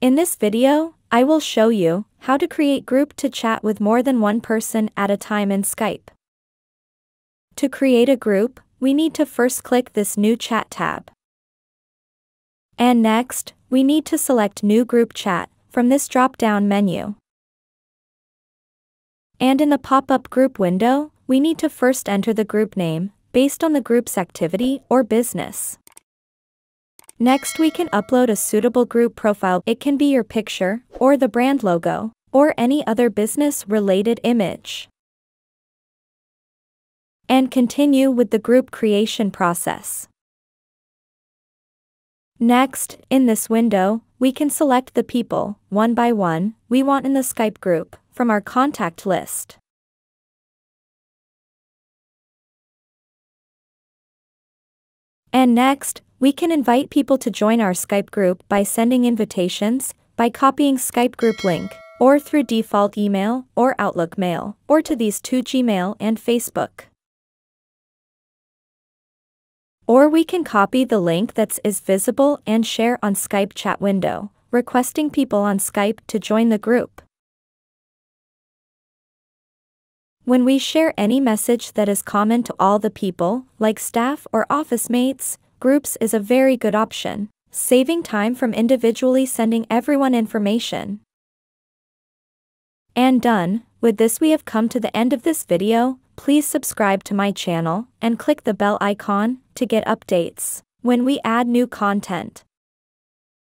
In this video, I will show you how to create group to chat with more than one person at a time in Skype. To create a group, we need to first click this new chat tab. And next, we need to select new group chat from this drop-down menu. And in the pop-up group window, we need to first enter the group name, based on the group's activity or business. Next we can upload a suitable group profile. It can be your picture, or the brand logo, or any other business-related image. And continue with the group creation process. Next, in this window, we can select the people, one by one, we want in the Skype group, from our contact list. And next, we can invite people to join our Skype group by sending invitations, by copying Skype group link, or through default email or Outlook mail, or to these two Gmail and Facebook. Or we can copy the link that is visible and share on Skype chat window, requesting people on Skype to join the group. When we share any message that is common to all the people, like staff or office mates, groups is a very good option, saving time from individually sending everyone information. And done, with this we have come to the end of this video, please subscribe to my channel and click the bell icon to get updates when we add new content.